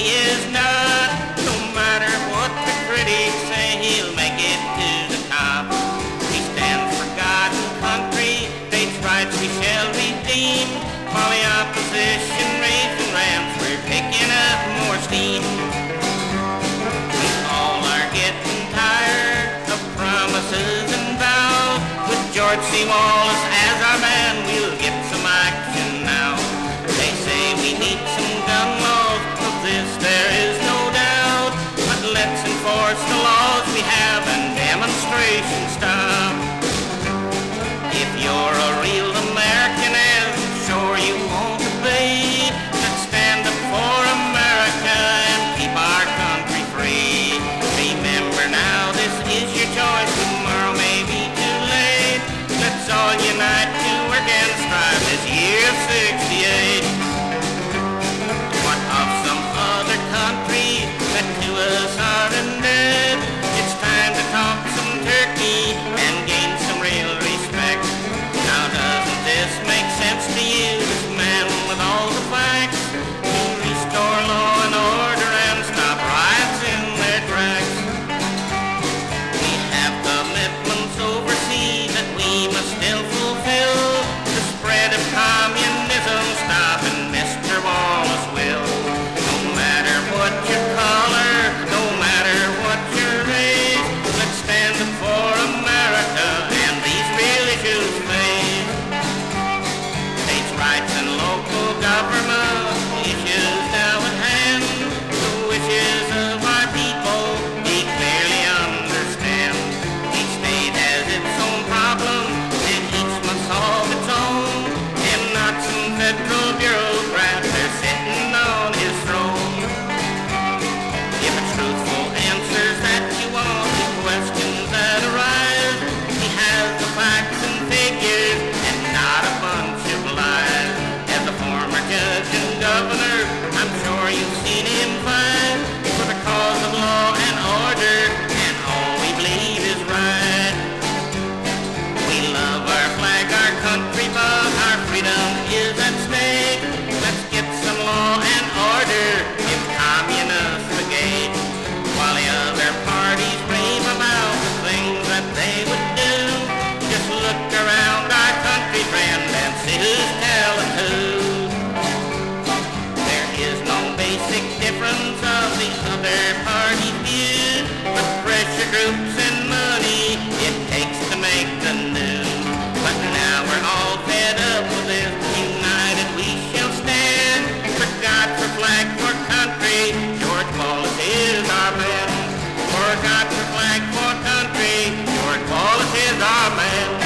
is not. No matter what the critics say, he'll make it to the top. He stands for God and country, states' rights we shall redeem. While the opposition raising rams, we're picking up more steam. We all are getting tired of promises and vows. With George C. Wallace as our man, we'll get some action now. They say we need some gun laws this there is no doubt. But let's enforce the laws we have and demonstrations stop. If you're a real American, as I'm sure you want to be, let's stand up for America and keep our country free. Remember now, this is your choice. Tomorrow may be too late. That's all you know. man.